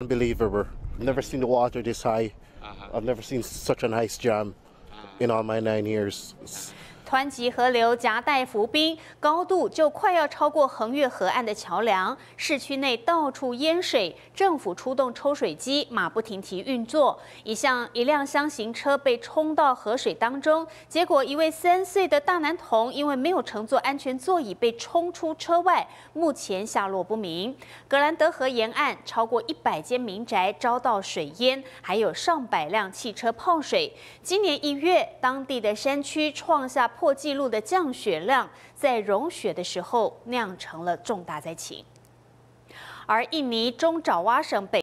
Unbelievable. Never seen the water this high. Uh-huh. I've never seen such a nice jam uh-huh. in all my nine years. 湍急河流夹带浮冰，高度就快要超过横越河岸的桥梁。市区内到处淹水，政府出动抽水机，马不停蹄运作。一项一辆箱型车被冲到河水当中，结果一位三岁的大男童因为没有乘坐安全座椅被冲出车外，目前下落不明。格兰德河沿岸超过一百间民宅遭到水淹，还有上百辆汽车泡水。今年一月，当地的山区创下。破纪录的降雪量，在融雪的时候酿成了重大灾情。而印尼中爪哇省北。